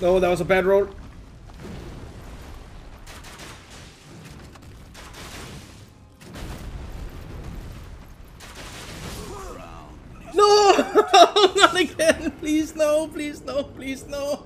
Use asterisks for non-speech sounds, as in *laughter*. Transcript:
No, that was a bad roll. No! *laughs* Not again! Please no! Please no! Please no!